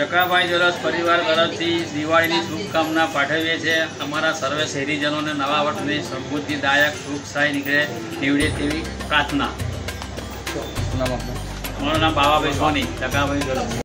જકાભાઈ jewellers પરિવાર તરફથી દિવાળીની શુભકામના પાઠવીએ છીએ. અમારા સર્વે શહેરીજનોને નવા વર્ષની સમૃદ્ધિદાયક સુખશાહી નીકળે નીવડે તેવી પ્રાર્થના. મારું નામ બાવાભાઈ સોની જકાભાઈ જ્વેલર્સ